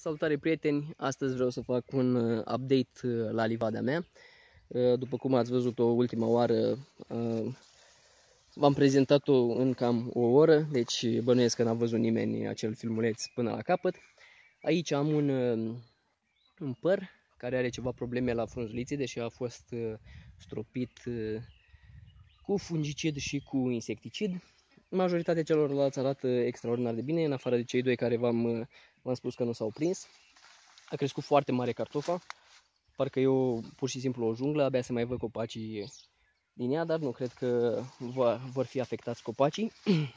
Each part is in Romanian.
Salutare prieteni! Astăzi vreau să fac un uh, update uh, la livada mea. Uh, după cum ați văzut-o ultima oară, v-am prezentat-o în cam o oră, deci bănuiesc că n-a văzut nimeni acel filmuleț până la capăt. Aici am un, un păr care are ceva probleme la frunzulițe, deși a fost stropit cu fungicid și cu insecticid. Majoritatea celorlalți arată extraordinar de bine, în afară de cei doi care v-am v-am spus că nu s-au prins. A crescut foarte mare cartofa, parcă e o, pur și simplu o junglă, abia se mai văd copacii din ea, dar nu cred că va, vor fi afectați copacii.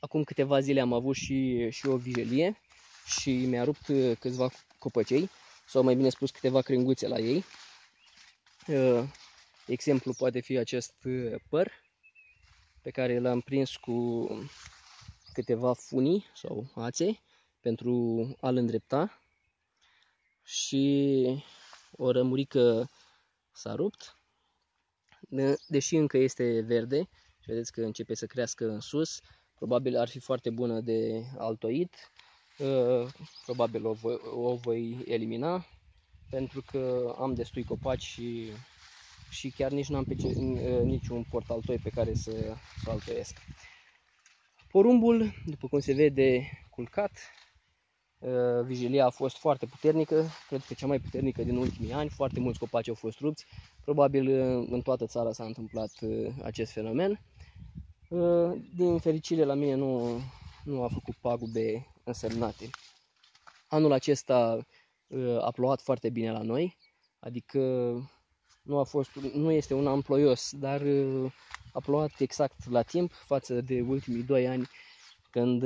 Acum câteva zile am avut și, și o vijelie și mi-a rupt câțiva copăcei, sau mai bine spus câteva crenguțe la ei. Uh, exemplu poate fi acest păr pe care l-am prins cu câteva funii sau ațe pentru a-l îndrepta și o rămurică s-a rupt, deși încă este verde și vedeți că începe să crească în sus, probabil ar fi foarte bună de altoit, ă, probabil o voi, o voi elimina pentru că am destui copaci și, și chiar nici nu am pe ce, niciun portaltoi pe care să, să altoiesc. Porumbul, după cum se vede, culcat, Uh, vigilia a fost foarte puternică, cred că cea mai puternică din ultimii ani, foarte mulți copaci au fost rupți, probabil uh, în toată țara s-a întâmplat uh, acest fenomen. Din fericire la mine nu, nu a făcut pagube însemnate. Anul acesta a plouat foarte bine la noi, adică nu, a fost, nu este un an ploios, dar a plouat exact la timp față de ultimii doi ani când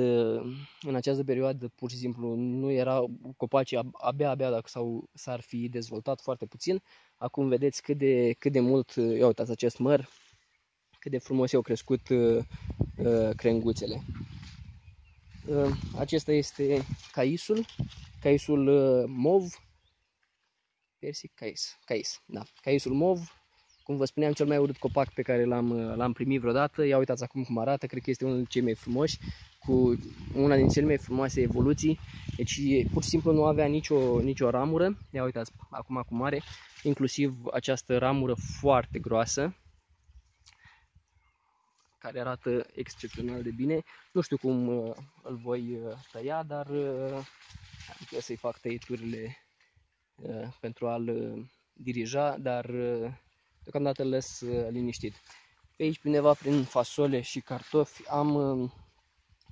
în această perioadă pur și simplu nu era copacii abia abia dacă s-au, s-ar fi dezvoltat foarte puțin. Acum vedeți cât de, cât de mult, ia uitați acest măr, cât de frumos au crescut uh, crenguțele. Uh, acesta este caisul, caisul uh, mov, persic cais, cais, da, caisul mov, cum vă spuneam, cel mai urât copac pe care l-am, l-am primit vreodată. Ia uitați acum cum arată, cred că este unul dintre cei mai frumoși cu una din cele mai frumoase evoluții. Deci pur și simplu nu avea nicio, nicio ramură. Ia uitați acum cum are, inclusiv această ramură foarte groasă care arată excepțional de bine. Nu știu cum uh, îl voi uh, tăia, dar uh, adică să-i fac tăieturile pentru a-l dirija, dar deocamdată îl lăs liniștit. Pe aici, undeva prin fasole și cartofi, am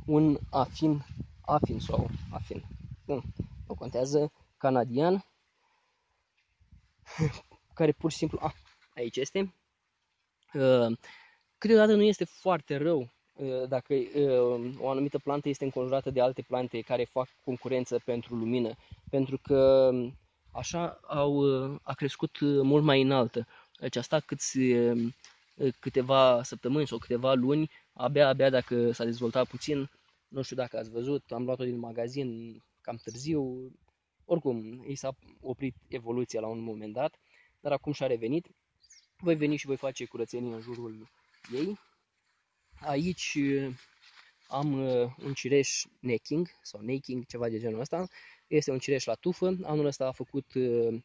un afin, afin sau afin, nu, nu contează, canadian, care pur și simplu, a, aici este, uh, câteodată nu este foarte rău uh, dacă uh, o anumită plantă este înconjurată de alte plante care fac concurență pentru lumină, pentru că așa au, a crescut mult mai înaltă. Deci asta câți, câteva săptămâni sau câteva luni, abia, abia dacă s-a dezvoltat puțin, nu știu dacă ați văzut, am luat-o din magazin cam târziu. Oricum, i s-a oprit evoluția la un moment dat, dar acum și-a revenit. Voi veni și voi face curățenie în jurul ei. Aici uh, am uh, un cireș necking sau necking, ceva de genul ăsta. Este un cireș la tufă. Anul ăsta a făcut uh,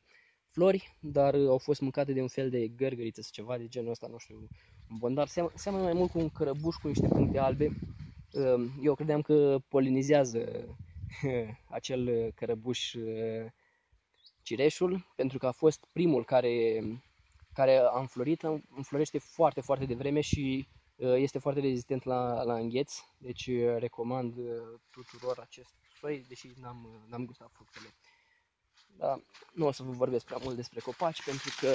flori, dar au fost mâncate de un fel de gărgăriță sau ceva de genul ăsta, nu știu, un bondar. Seamănă mai mult cu un cărăbuș cu niște puncte albe Ehm, eu credeam că polinizează acel cărăbuș eh, cireșul, pentru că a fost primul care, care a înflorit, înflorește foarte, foarte devreme și eh, este foarte rezistent la, la îngheț, deci eh, recomand tuturor acest soi, deși n-am, n-am gustat fructele. Dar nu o să vă vorbesc prea mult despre copaci, pentru că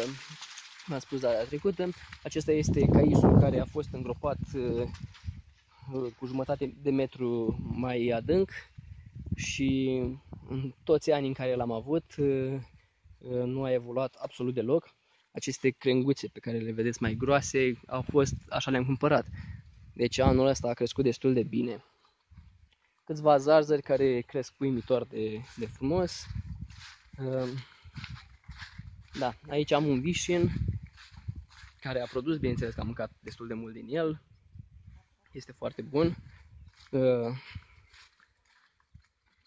m-am spus data trecută, acesta este caisul care a fost îngropat cu jumătate de metru mai adânc și în toți anii în care l-am avut nu a evoluat absolut deloc. Aceste crenguțe pe care le vedeți mai groase au fost, așa le-am cumpărat. Deci anul ăsta a crescut destul de bine. Câțiva zarzări care cresc uimitor de, de frumos. Da, aici am un vișin care a produs, bineînțeles că am mâncat destul de mult din el este foarte bun.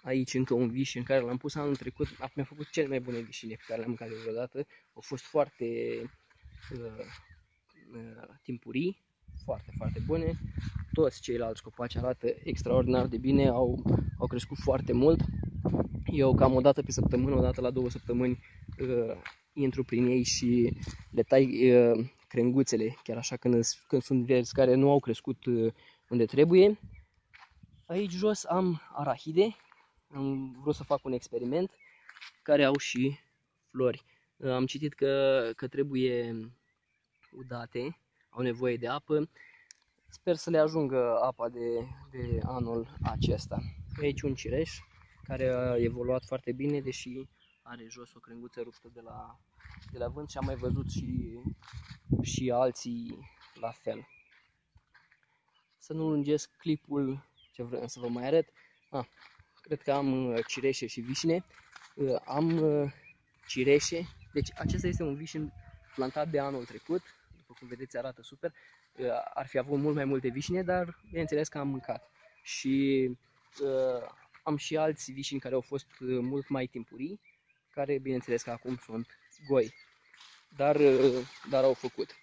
Uh, aici încă un vișin care l-am pus anul trecut, mi-a făcut cele mai bune vișine pe care le-am mâncat vreodată. Au fost foarte uh, uh, timpurii, foarte, foarte bune. Toți ceilalți copaci arată extraordinar de bine, au, au crescut foarte mult. Eu cam o dată pe săptămână, o dată la două săptămâni uh, intru prin ei și le tai uh, crenguțele, chiar așa când, când sunt verzi care nu au crescut uh, unde trebuie. Aici jos am arahide, am vrut să fac un experiment care au și flori. Uh, am citit că, că trebuie udate, au nevoie de apă. Sper să le ajungă apa de, de anul acesta. Aici un cireș care a evoluat foarte bine, deși are jos o crenguță ruptă de la, de la vânt și am mai văzut și, și alții la fel. Să nu lungesc clipul ce vreau să vă mai arăt. Ah, cred că am uh, cireșe și vișine. Uh, am uh, cireșe, deci acesta este un vișin plantat de anul trecut, după cum vedeți arată super. Ar fi avut mult mai multe vișine, dar bineînțeles că am mâncat. Și uh, am și alți vișini care au fost mult mai timpurii, care bineînțeles că acum sunt goi, dar, dar au făcut.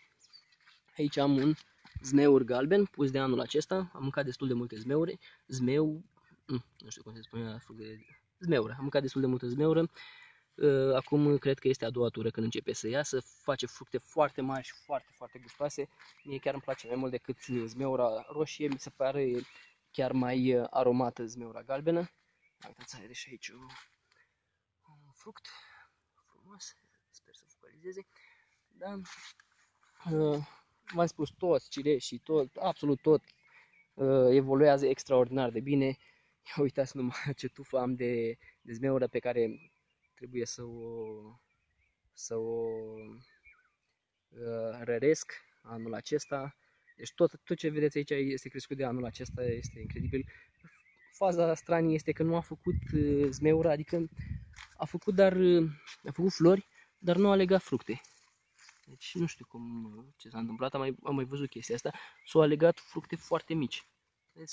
Aici am un zmeur galben pus de anul acesta, am mâncat destul de multe zmeuri, zmeu, mm, nu știu cum se spune la de zmeură, am mâncat destul de multă zmeură, uh, acum cred că este a doua tură când începe să iasă, face fructe foarte mari și foarte, foarte gustoase, mie chiar îmi place mai mult decât zmeura roșie, mi se pare chiar mai uh, aromată zmeura galbenă. Uitați, are și aici un, un fruct frumos, sper să focalizeze, da, uh, v-am spus, toți cireșii, tot, absolut tot uh, evoluează extraordinar de bine. Ia uitați numai ce tufă am de, de zmeură pe care trebuie să o, să o uh, răresc anul acesta. Deci tot, tot ce vedeți aici este crescut de anul acesta, este incredibil. Faza stranie este că nu a făcut uh, zmeura, adică a făcut, dar, uh, a făcut flori, dar nu a legat fructe. Deci nu știu cum, ce s-a întâmplat, am mai, am mai văzut chestia asta. S-au alegat fructe foarte mici. Deci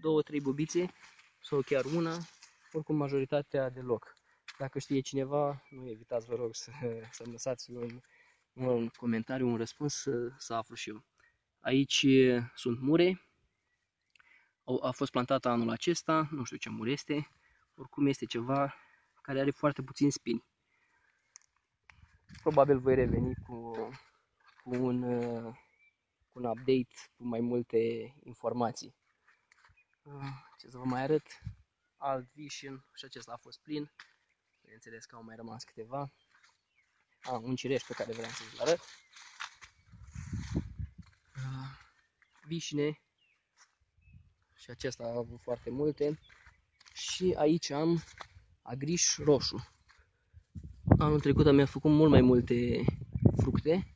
două, trei bubițe sau chiar una, oricum majoritatea deloc. Dacă știe cineva, nu evitați, vă rog, să, să lăsați un, un comentariu, un răspuns, să, să aflu și eu. Aici sunt mure, a fost plantată anul acesta, nu știu ce mure este, oricum este ceva care are foarte puțin spini. Probabil voi reveni cu, cu, un, cu un update cu mai multe informații. Ce să vă mai arăt? Alt vision și acesta a fost plin. Bineînțeles că au mai rămas câteva. A, un cireș pe care vreau să vi-l arăt. Vișine și acesta a avut foarte multe. Și aici am agriș roșu. Anul trecut mi-a făcut mult mai multe fructe,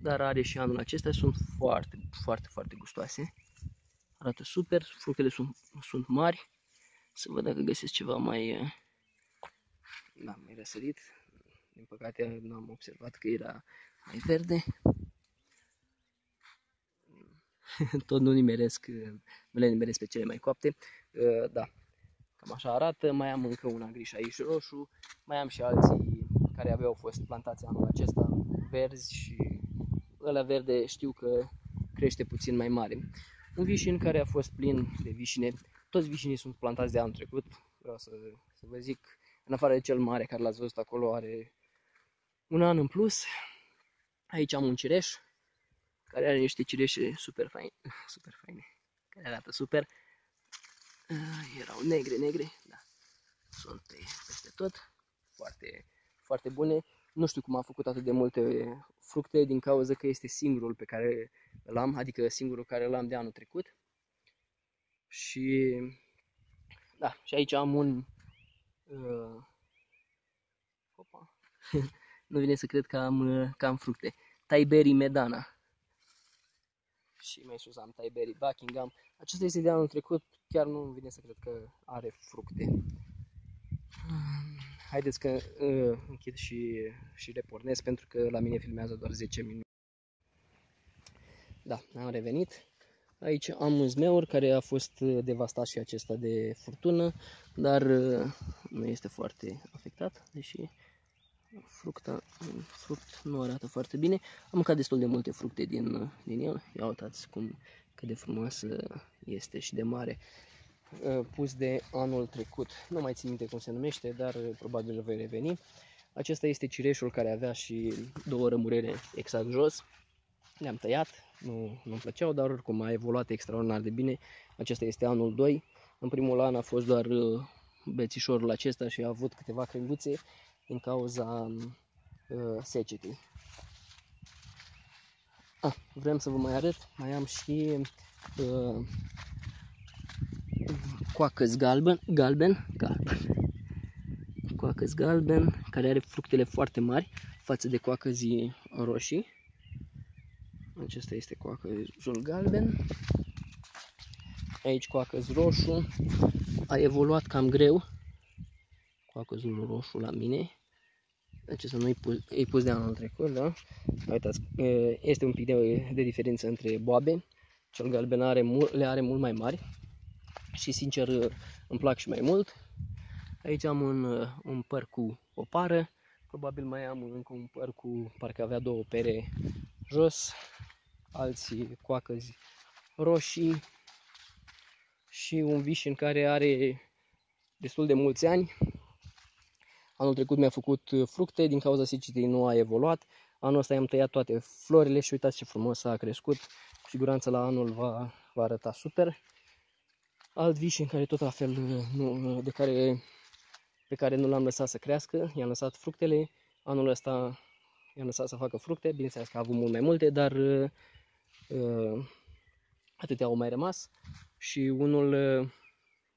dar are și anul acesta, sunt foarte, foarte, foarte gustoase. Arată super, fructele sunt, sunt mari. Să văd dacă găsesc ceva mai... Da, mai răsărit. Din păcate nu am observat că era mai verde. Tot nu nimeresc, nu le nimeresc pe cele mai coapte. Da, Cam așa arată. Mai am încă una gri aici roșu. Mai am și alții care aveau fost plantați anul acesta verzi și ăla verde știu că crește puțin mai mare. Un vișin care a fost plin de vișine. Toți vișinii sunt plantați de anul trecut. Vreau să, să vă zic, în afară de cel mare care l-ați văzut acolo, are un an în plus. Aici am un cireș care are niște cireșe super faine, super faine, care arată super. Ah, erau negre, negre, da. Sunt pe, peste tot. Foarte, foarte bune. Nu știu cum a făcut atât de multe fructe din cauza că este singurul pe care îl am, adică singurul care l-am de anul trecut. Și da, și aici am un uh, opa. nu vine să cred că am, că am fructe. Tiberi Medana. Și mai sus am Tiberi Buckingham. Acesta este de anul trecut, chiar nu vine să cred că are fructe. Haideți că uh, închid și, și repornesc pentru că la mine filmează doar 10 minute. Da, am revenit. Aici am un zmeur care a fost devastat și acesta de furtună, dar nu este foarte afectat, deși fructa, fruct nu arată foarte bine. Am mâncat destul de multe fructe din, din el. Ia uitați cum cât de frumos este și de mare. Pus de anul trecut. Nu mai țin minte cum se numește, dar probabil voi reveni. Acesta este cireșul care avea și două rămurele exact jos. Le-am tăiat, nu, nu-mi plăceau, dar oricum a evoluat extraordinar de bine. Acesta este anul 2. În primul an a fost doar bețișorul acesta și a avut câteva crenguțe din cauza uh, secetei. Ah, vrem să vă mai arăt, mai am și uh, coacăs galben, galben, galben, coacăs galben, care are fructele foarte mari față de coacăzii roșii. Acesta este coacăzul galben. Aici coacăz roșu. A evoluat cam greu. Coacăzul roșu la mine. Acesta nu-i pus, e pus de anul trecut, da? Uitați, este un pic de, de diferență între boabe. Cel galben are, le are mult mai mari și sincer îmi plac și mai mult. Aici am un, un păr cu o pară, probabil mai am încă un păr cu, parcă avea două pere jos, alții coacăzi roșii și un vișin care are destul de mulți ani. Anul trecut mi-a făcut fructe, din cauza secetei nu a evoluat. Anul ăsta i-am tăiat toate florile și uitați ce frumos a crescut. Cu siguranță la anul va, va arăta super. Alt vișin care tot la fel, nu, de care, pe care nu l-am lăsat să crească, i-am lăsat fructele. Anul ăsta i-am lăsat să facă fructe, bineînțeles că a avut mult mai multe, dar uh, atâtea au mai rămas. Și unul uh,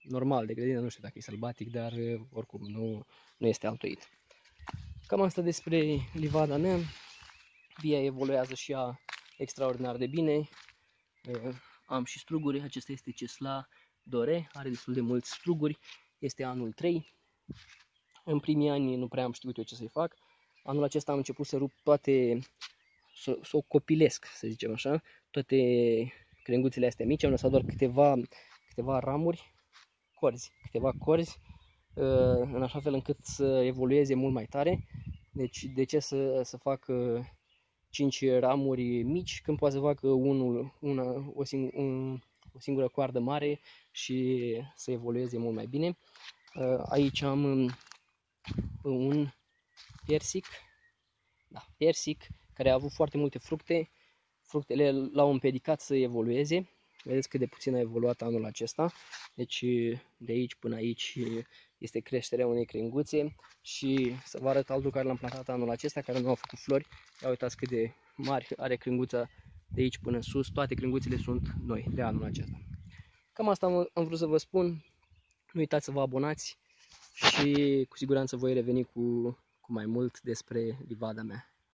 normal de grădină, nu știu dacă e sălbatic, dar uh, oricum nu, nu este altoit. Cam asta despre livada mea. Via evoluează și ea extraordinar de bine. Uh, am și struguri, acesta este Cesla Dore, are destul de mulți struguri, este anul 3. În primii ani nu prea am știut eu ce să-i fac. Anul acesta am început să rup toate, să, să o copilesc, să zicem așa, toate crenguțele astea mici. Am lăsat doar câteva, câteva ramuri, corzi, câteva corzi, uh, în așa fel încât să evolueze mult mai tare. Deci de ce să, să fac 5 ramuri mici când poate să facă unul, una, o, sing, un, o singură coardă mare și să evolueze mult mai bine. Uh, aici am um, un persic, da, persic care a avut foarte multe fructe. Fructele l-au împedicat să evolueze. Vedeți cât de puțin a evoluat anul acesta. Deci de aici până aici este creșterea unei crenguțe și să vă arăt altul care l-am plantat anul acesta, care nu au făcut flori. Ia uitați cât de mari are crenguța de aici până sus. Toate crenguțele sunt noi de anul acesta. Cam asta am vrut să vă spun. Nu uitați să vă abonați și cu siguranță voi reveni cu, cu mai mult despre livada mea.